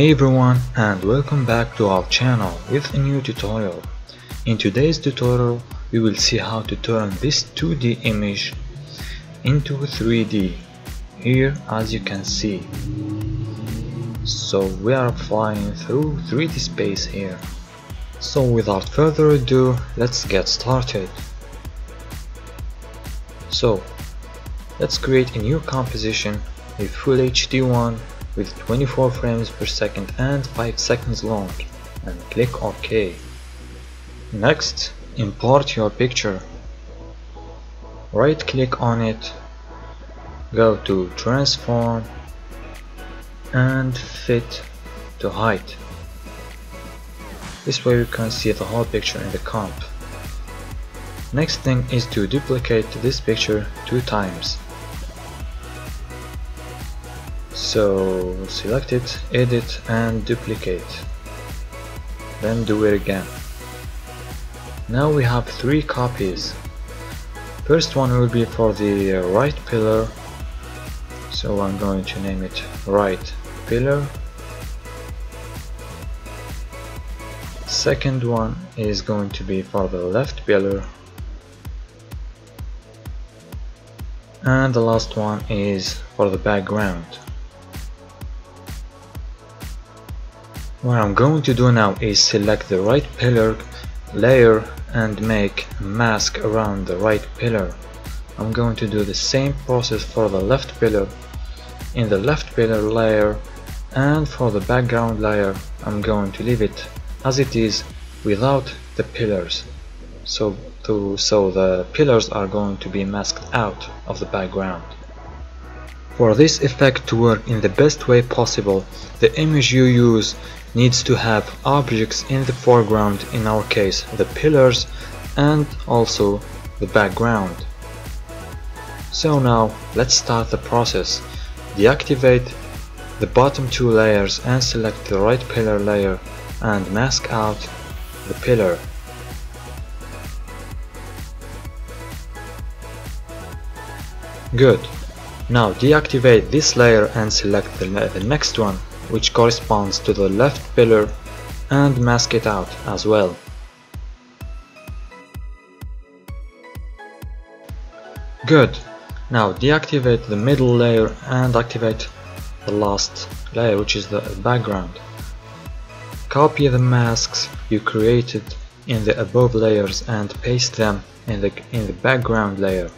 Hey everyone and welcome back to our channel with a new tutorial. In today's tutorial we will see how to turn this 2D image into 3D here as you can see. So we are flying through 3D space here. So without further ado let's get started. So let's create a new composition with Full HD one with 24 frames per second and 5 seconds long and click OK. Next, import your picture. Right click on it, go to transform and fit to height. This way you can see the whole picture in the comp. Next thing is to duplicate this picture two times. So select it, edit and duplicate. Then do it again. Now we have three copies. First one will be for the right pillar. So I'm going to name it right pillar. Second one is going to be for the left pillar. And the last one is for the background. What I'm going to do now is select the right pillar layer and make a mask around the right pillar. I'm going to do the same process for the left pillar in the left pillar layer and for the background layer I'm going to leave it as it is without the pillars so to, so the pillars are going to be masked out of the background. For this effect to work in the best way possible, the image you use needs to have objects in the foreground, in our case the pillars, and also the background. So now let's start the process. Deactivate the bottom two layers and select the right pillar layer and mask out the pillar. Good. Now deactivate this layer and select the, the next one which corresponds to the left pillar and mask it out as well. Good. Now deactivate the middle layer and activate the last layer which is the background. Copy the masks you created in the above layers and paste them in the in the background layer.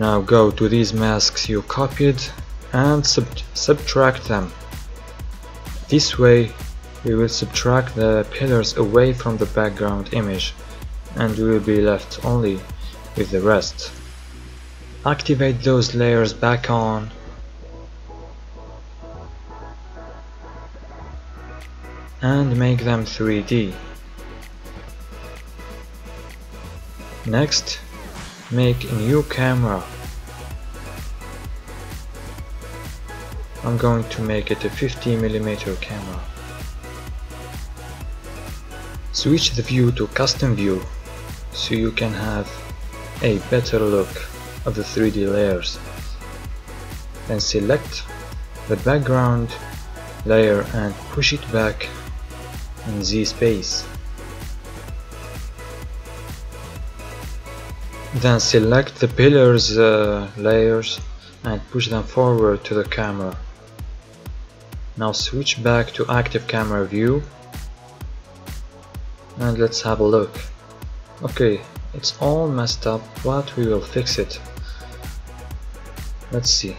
Now go to these masks you copied and sub subtract them. This way we will subtract the pillars away from the background image and we will be left only with the rest. Activate those layers back on and make them 3D. Next make a new camera. I'm going to make it a 50mm camera. Switch the view to custom view so you can have a better look of the 3D layers. Then select the background layer and push it back in Z space Then select the pillars uh, layers and push them forward to the camera. Now switch back to active camera view and let's have a look. Okay, it's all messed up, but we will fix it. Let's see.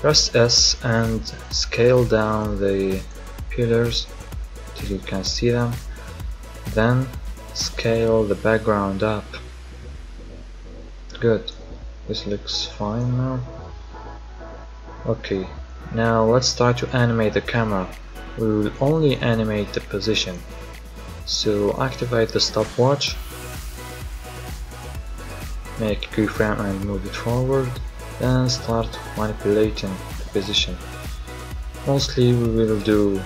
Press S and scale down the pillars till you can see them. Then scale the background up. Good. This looks fine now. Okay. Now let's start to animate the camera. We will only animate the position. So activate the stopwatch. Make keyframe and move it forward. Then start manipulating the position. Mostly we will do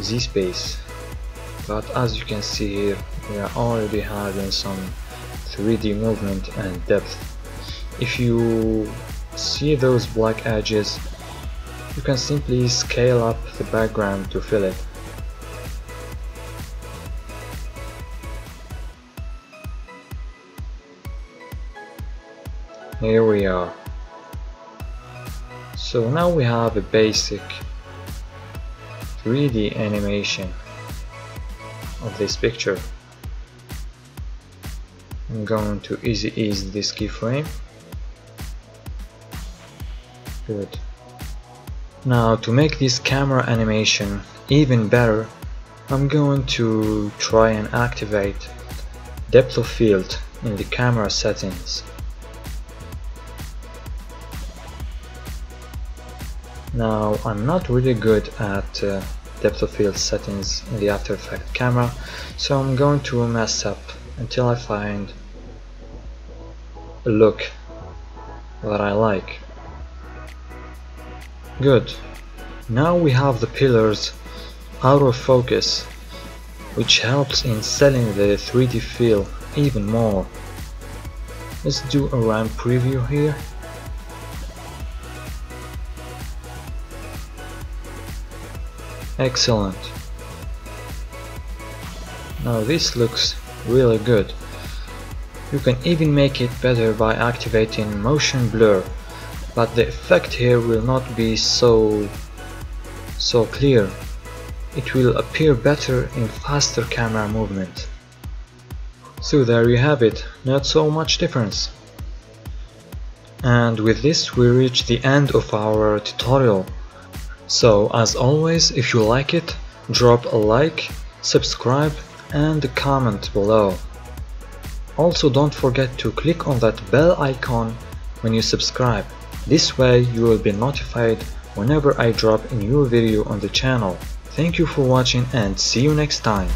z space. But as you can see here we are already having some 3D movement and depth. If you see those black edges you can simply scale up the background to fill it. Here we are. So now we have a basic 3D animation of this picture I'm going to easy ease this keyframe. Good. Now to make this camera animation even better I'm going to try and activate depth of field in the camera settings. Now I'm not really good at uh, depth of field settings in the After Effects camera so I'm going to mess up until I find look that I like. Good. Now we have the pillars out of focus which helps in selling the 3D feel even more. Let's do a RAM preview here. Excellent. Now this looks really good. You can even make it better by activating motion blur, but the effect here will not be so so clear. It will appear better in faster camera movement. So there you have it, not so much difference. And with this we reach the end of our tutorial. So as always if you like it drop a like, subscribe and comment below. Also don't forget to click on that bell icon when you subscribe. This way you will be notified whenever I drop a new video on the channel. Thank you for watching and see you next time.